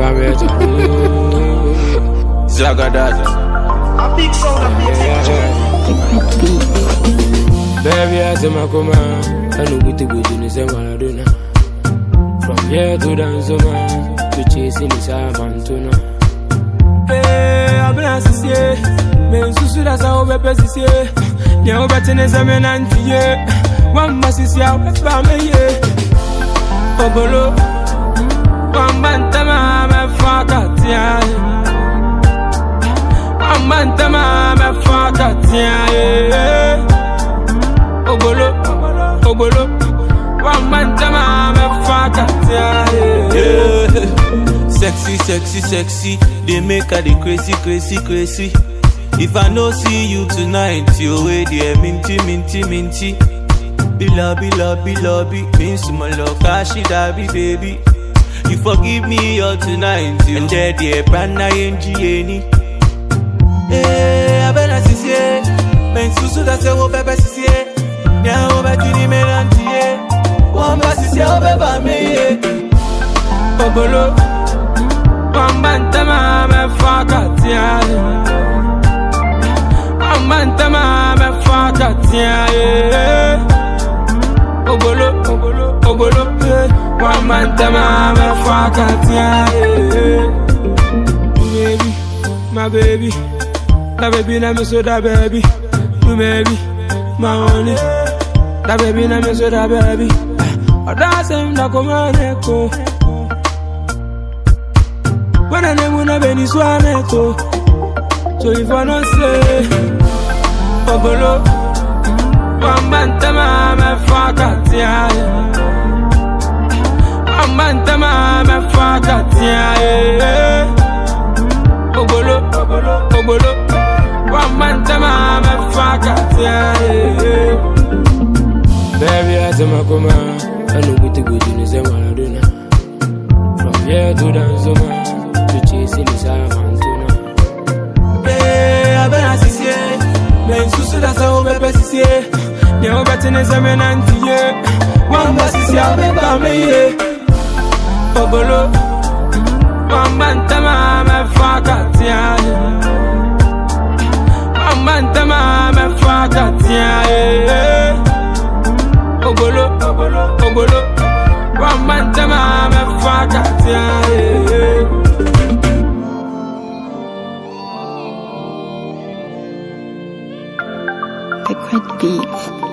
family. Zagadat. A big sound, a big picture. Baby, I tell my come I know good to go to the same Maradona. From here to Danzoma, to chasing the Savantona. Hey, I've been asked, yeah. Men susu da sa obe pe sisi Nye obe tene se men anti ye Wamba sisi a obe pa me ye Obolo sexy, sexy, sexy. They make her the crazy, crazy, crazy. If I no see you tonight, you wait there, minty, minty, minty. Be lobby, lobby, lobby. Means my love, she dabby, baby. You forgive me all tonight, you dead, yeah, brand ING, Hey, eh, I better see, eh. eh. yeah. Men susu that say, oh, baby, see, yeah. Now, oh, you need me, One baby, see, oh, baby, me, yeah. Obolo Obolo Obolo eh. Wamba ntama me faka tia ye Baby My baby. That baby na me so that baby. You baby My honey That baby na me so that baby Oda sem da komane When I name una beni swane ko So if I don't say Obolo Wamba ntama me faka tia ye Wamba ntama me faka tia ye Obolo Obolo Obolo Wamba ntama me faka tia ye Baby I tell my come I know good to go to Maradona. From here to besisiye deɛ wobɛtene sɛ me nantiyɛ wamba sisia wobɛba meyɛ obolo wamba ntama mɛfa akateaye wamba ntama mɛfa akateaye obolo obolo obolo. Secret Beats.